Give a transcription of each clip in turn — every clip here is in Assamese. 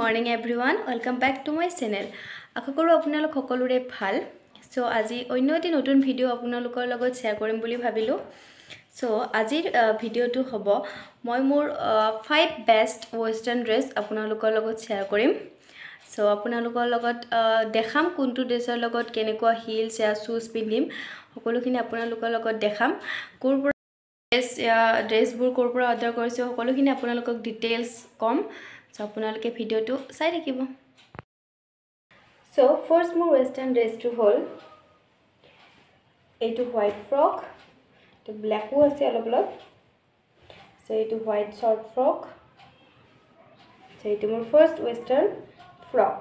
Morning everyone welcome back to my channel আশা কৰোঁ আপোনালোক সকলোৰে ভাল। চ' আজি অন্য এটি নতুন ভিডিঅ' আপোনালোকৰ লগত শ্বেয়াৰ কৰিম বুলি ভাবিলোঁ। চ' আজিৰ ভিডিঅ'টো হ'ব মই মোৰ ফাইভ বেষ্ট ৱেষ্টাৰ্ণ ড্ৰেছ আপোনালোকৰ লগত শ্বেয়াৰ কৰিম। চ' আপোনালোকৰ লগত দেখাম কোনটো ড্ৰেছৰ লগত কেনেকুৱা হিলছ या শ্বুজ পিন্ধিম। সকলোখিনি আপোনালোকৰ লগত দেখাম। ক'ৰ পৰা ড্ৰেছ ড্ৰেছবোৰ ক'ৰ পৰা অৰ্ডাৰ কৰিছোঁ সকলোখিনি আপোনালোকক ডিটেইলছ ক'ম। চ' আপোনালোকে ভিডিঅ'টো চাই থাকিব। চ' ফাৰ্ষ্ট মোৰ ৱেষ্টাৰ্ণ ড্ৰেছটো হ'ল এইটো হোৱাইট ফ্ৰক এইটো ব্লেকো আছে অলপ অলপ। চ' এইটো হোৱাইট শ্বৰ্ট ফ্ৰক চ' এইটো মোৰ ফাৰ্ষ্ট ৱেষ্টাৰ্ণ ফ্ৰক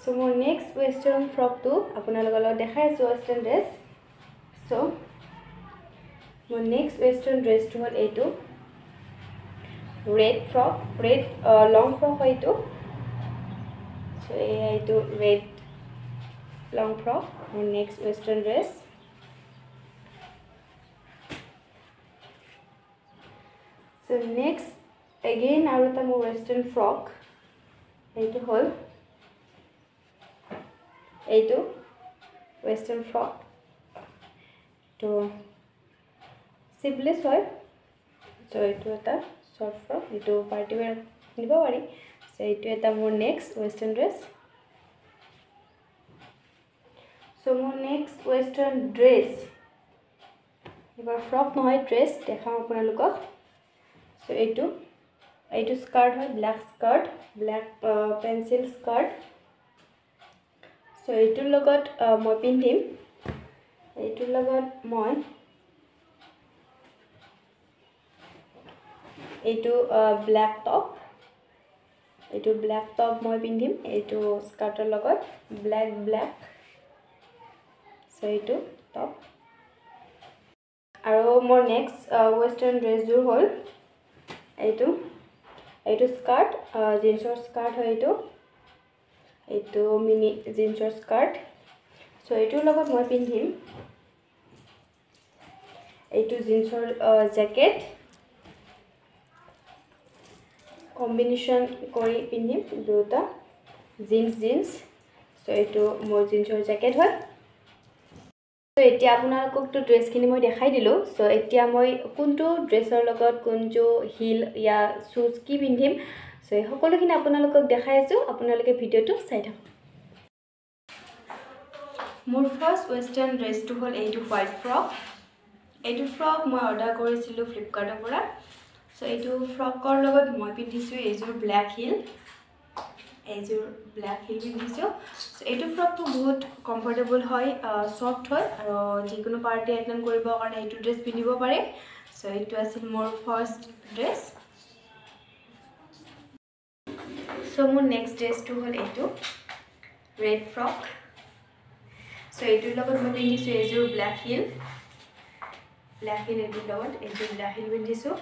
চ' মোৰ নেক্সট ৱেষ্টাৰ্ণ ফ্ৰকটো আপোনালোকৰ লগত দেখাই আছোঁ ৱেষ্টাৰ্ণ ড্ৰেছ চ' মোৰ নেক্সট ৱেষ্টাৰ্ণ ড্ৰেছটো হ'ল এইটো red frock red long frock হয় এইটো। চ' এয়া এইটো ৰেড লং ফ্ৰক মোৰ next western dress so' next again আৰু এটা মোৰ ৱেষ্টাৰ্ণ ফ্ৰক এইটো হ'ল এইটো ৱেষ্টাৰ্ণ ফ্ৰক এইটো চিপলেছ হয়। চ' এইটো এটা। শ্বৰ্ট ফ্ৰক এইটো পাৰ্টি ৱেৰ পিন্ধিব পাৰি। এইটো এটা মোৰ নেক্সট ৱেষ্টাৰ্ণ ড্ৰেছ চ' মোৰ নেক্সট ৱেষ্টাৰ্ণ ড্ৰেছ এইবাৰ ফ্ৰক নহয় ড্ৰেছ দেখাওঁ আপোনালোকক। চ' এইটো এইটো স্কাৰ্ট হয় black skirt black pencil skirt so' এইটোৰ লগত মই পিন্ধিম। এইটোৰ লগত মই এইটো ব্লেক টপ এইটো ব্লেক টপ মই পিন্ধিম এইটো স্কাৰ্টৰ লগত। ব্লেক ব্লেক চ' এইটো টপ আৰু মোৰ নেক্সট ৱেষ্টাৰ্ণ ড্ৰেছযোৰ হ'ল এইটো। এইটো স্কাৰ্ট জিন্সৰ স্কাৰ্ট হয় এইটো। এইটো মিনি জিন্সৰ স্কাৰ্ট চ' এইটোৰ লগত মই পিন্ধিম। এইটো জিন্সৰ জেকেট কম্বিনেশ্যন কৰি পিন্ধিম দুটা জিন্স জিন্স চ' এইটো মোৰ জিন্সৰ জেকেট হয়। চ' এতিয়া আপোনালোককতো ড্ৰেছখিনি মই দেখাই দিলোঁ। চ' এতিয়া মই কোনটো ড্ৰেছৰ লগত কোনটো হিল ইয়া শ্বুজ কি পিন্ধিম। চ' এই সকলোখিনি আপোনালোকক দেখাই আছোঁ। আপোনালোকে ভিডিঅ'টো চাই থাকক। মোৰ ফাৰ্ষ্ট ৱেষ্টাৰ্ণ ড্ৰেছটো হ'ল এইটো হোৱাইট ফ্ৰক এইটো ফ্ৰক মই অৰ্ডাৰ কৰিছিলোঁ ফ্লিপকাৰ্টৰ পৰা। চ' এইটো ফ্ৰকৰ লগত মই পিন্ধিছোঁ এইযোৰ ব্লেক হিল এইযোৰ ব্লেক হিল পিন্ধিছোঁ। চ' এইটো ফ্ৰকটো বহুত কমফৰ্টেবল হয় ছফ্ট হয় আৰু যিকোনো পাৰ্টি এটেণ্ড কৰিবৰ কাৰণে এইটো ড্ৰেছ পিন্ধিব পাৰে। চ' এইটো আছিল মোৰ ফাৰ্ষ্ট ড্ৰেছ চ' মোৰ নেক্সট ড্ৰেছটো হ'ল এইটো ৰেড ফ্ৰক চ' এইটোৰ লগত মই পিন্ধিছোঁ এইযোৰ ব্লেক হিল ব্লেক হিল এইটোৰ লগত এইযোৰ ব্লেক হিল পিন্ধিছোঁ।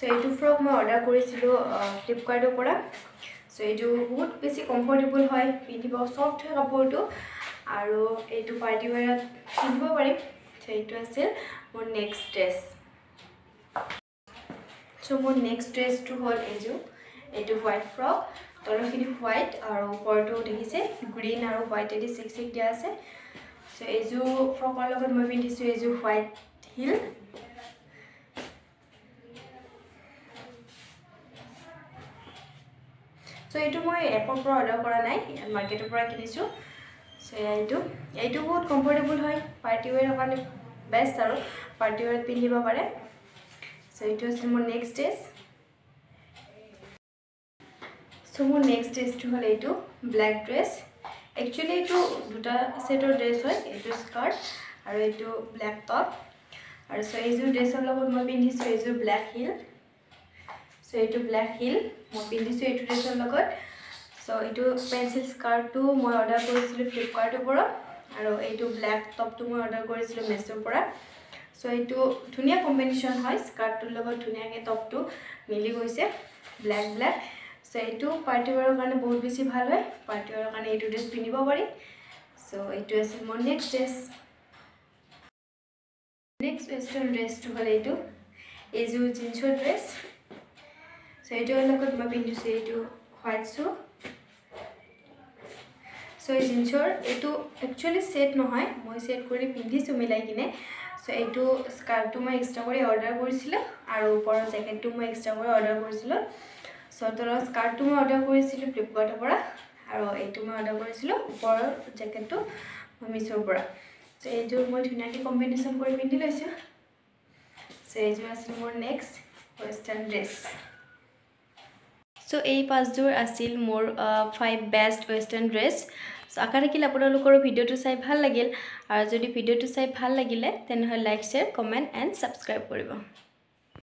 চ' এইটো ফ্ৰক মই অৰ্ডাৰ কৰিছিলোঁ ফ্লিপকাৰ্টৰ পৰা। চ' এইটো বহুত বেছি কমফৰ্টেবল হয় পিন্ধিব ছফ্ট হয় কাপোৰটো। আৰু এইটো পাৰ্টি ৱেৰত পিন্ধিব পাৰিম। চ' এইটো আছিল মোৰ নেক্সট ড্ৰেছ চ' মোৰ নেক্সট ড্ৰেছটো হ'ল এইযোৰ এইটো হোৱাইট ফ্ৰক তলৰখিনি হোৱাইট আৰু ওপৰটো দেখিছে গ্ৰীণ আৰু হোৱাইটেদি চিক চিক দিয়া আছে। চ' এইযোৰ ফ্ৰকৰ লগত মই পিন্ধিছোঁ এইযোৰ হোৱাইট হিল চ' এইটো মই এপৰ পৰা অৰ্ডাৰ কৰা নাই মাৰ্কেটৰ পৰা কিনিছোঁ। চ' এইটো। এইটো বহুত কমফৰ্টেবল হয় পাৰ্টি ৱেৰৰ কাৰণে বেষ্ট আৰু পাৰ্টি ৱেৰত পিন্ধিব পাৰে। চ' এইটো আছিল মোৰ নেক্সট ড্ৰেছ চ' মোৰ নেক্সট ড্ৰেছটো হ'ল এইটো ব্লেক ড্ৰেছ একচুৱেলি এইটো দুটা ছেটৰ ড্ৰেছ হয় এইটো স্কাৰ্ট আৰু এইটো ব্লেক টপ আৰু চ' এইযোৰ ড্ৰেছৰ লগত মই পিন্ধিছোঁ এইযোৰ ব্লেক হিল চ' এইটো ব্লেক হিল মই পিন্ধিছোঁ এইটো ড্ৰেছৰ লগত। চ' এইটো পেঞ্চিল স্কাৰ্টটো মই অৰ্ডাৰ কৰিছিলোঁ ফ্লিপকাৰ্টৰ পৰা আৰু এইটো ব্লেক টপটো মই অৰ্ডাৰ কৰিছিলোঁ মেছোৰ পৰা। চ' এইটো ধুনীয়া কম্বিনেশ্যন হয় স্কাৰ্টটোৰ লগত ধুনীয়াকৈ টপটো মিলি গৈছে ব্লেক চ' এইটো পাৰ্টি ৱেৰৰ কাৰণে বহুত বেছি ভাল হয় ৱেৰৰ কাৰণে এইটো ড্ৰেছ পিন্ধিব পাৰি। চ' এইটো আছিল মোৰ নেক্সট ড্ৰেছ নেক্সট ৱেষ্টাৰ্ণ ড্ৰেছটো হ'ল এইটো এইযোৰ জিন্সৰ ড্ৰেছ চ' এইটোৰ লগত মই পিন্ধিছোঁ এইটো হোৱাইট শ্বু চ' এই জিন্সৰ এইটো একচুৱেলি ছেট নহয় মই ছেট কৰি পিন্ধিছোঁ মিলাই কিনে চ' এইটো স্কাৰ্টটো মই এক্সট্ৰা কৰি অৰ্ডাৰ কৰিছিলোঁ আৰু ওপৰৰ জেকেটটো মই এক্সট্ৰা কৰি অৰ্ডাৰ কৰিছিলোঁ চ' তলৰ স্কাৰ্টটো মই অৰ্ডাৰ কৰিছিলোঁ ফ্লিপকাৰ্টৰ পৰা আৰু এইটো মই অৰ্ডাৰ কৰিছিলোঁ ওপৰৰ জেকেটটো মই মিছ'ৰ পৰা চ' এইযোৰ মই ধুনীয়াকৈ কম্বিনেশ্যন কৰি পিন্ধি লৈছোঁ চ' এইযোৰ আছিল মোৰ নেক্সট ৱেষ্টাৰ্ণ ড্ৰেছ চ' এই পাঁচযোৰ আছিল মোৰ five best western dress so' আশা থাকিল আপোনালোকৰো ভিডিঅ'টো চাই ভাল লাগিল। আৰু যদি ভিডিঅ'টো চাই ভাল লাগিলে তেনেহ'লে like share comment and subscribe কৰিব।